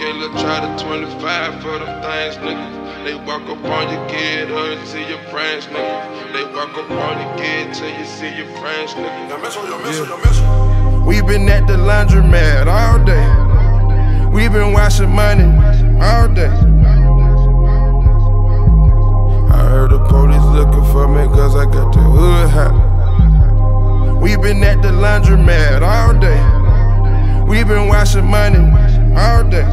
gave Lil Trotty 25 for them things, nigga. They walk up on you, get her and see your friends, nigga. They walk up on you, get till you see your friends, nigga. Now miss you miss you miss We been at the laundromat all day. We been washing money all day. I heard the police looking for me cause I got the hood hat. We been at the laundromat all day. We been washing money all day.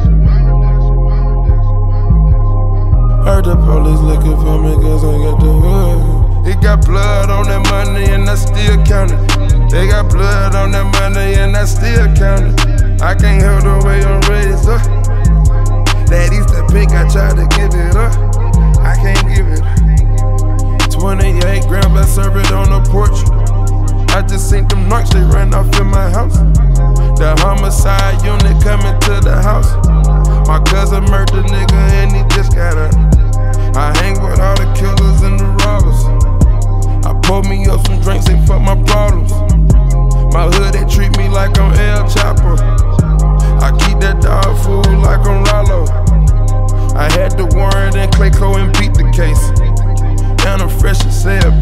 Heard the police looking for me cause I got the hood. He got blood on that money and I still count it. They got blood on that money and I still count it. I can't help the way I'm raised up. That Easter pink, I tried to give it up. I can't give it up. 28 grams, I serve seen them knocks, they ran off in my house. The homicide unit coming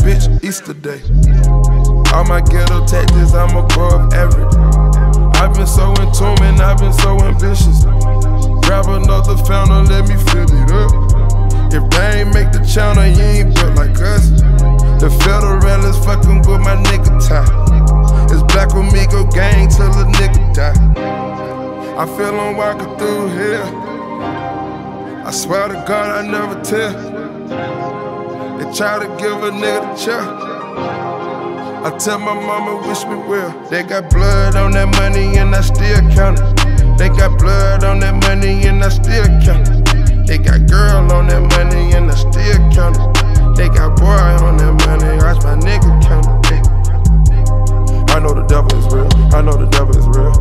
bitch, Easter Day. All my ghetto tactics, I'm above average. I've been so in tune and I've been so ambitious. Grab another Fanta, let me fill it up. If they ain't make the channel, you ain't built like us. The Federales fucking with my nigga Ty. It's Black Amigo gang till a nigga die. I feel I'm walking through here. I swear to God, I never tell. They try to give a nigga the chair. I tell my mama, wish me well. They got blood on that money and I still count it. They got blood on that money and I still count it. They got girl on that money and I still count it. They got boy on that money, watch my nigga count it. I know the devil is real, I know the devil is real.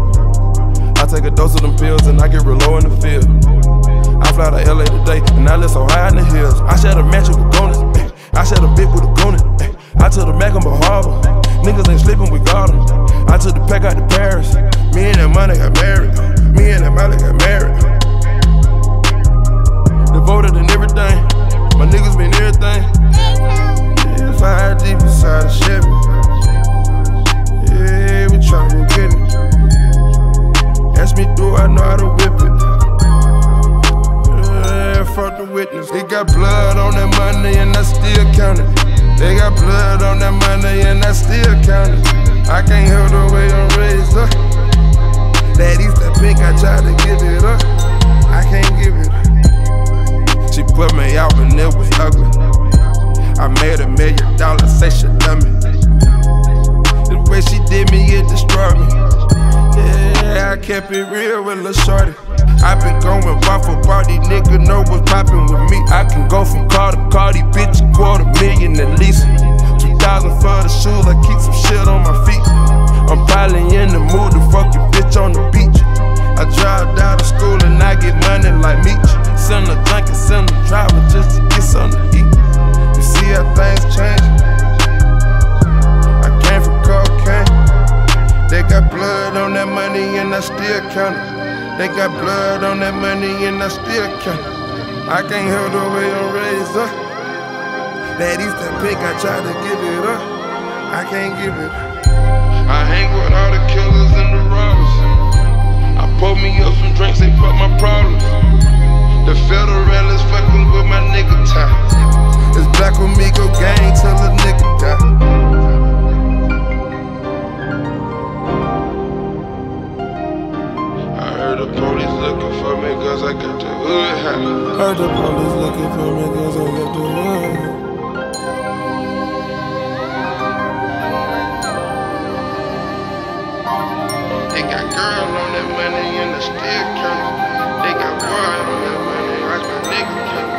I take a dose of them pills and I get real low in the field. I fly to LA today and I live so high in the hills. I share a mansion I took the Mac on Bahama. Niggas ain't sleeping, we got them. I took the pack out to Paris. Me and that money got married. Me and that money got married. Devoted and everything. My niggas been everything. Yeah, five deep inside a Chevy. Yeah, we tryna get it. Ask me, do I know how to whip it? Yeah, fuck the witness. They got blood on that money and I still count it. They got blood on that money and I still count it. I can't help the way I'm raised up. That Easter pink, I tried to give it up. I can't give it up. She put me out and it was ugly. I made a million dollars, say she love me. The way she did me, it destroyed me. Yeah, I kept it real with Lil Shorty. I been going waffle party, nigga know what's poppin' with me. I can go from car to car, these bitch a quarter million at least. 2000 for the shoes, I They got blood on that money and I still count. I can't help the way I'm raised up. That Easter pick, I tried to give it up. I can't give it up. I hang with all the killers and the robbers. I pour me up some drinks, they fuck my problems. The Federales fucking with my nigga Ty. for me cause I got the hood high. Heard the police looking for me cause I got the hood high. They got girl on that money and they still counting. They got boys on that money, I my nigga. counting.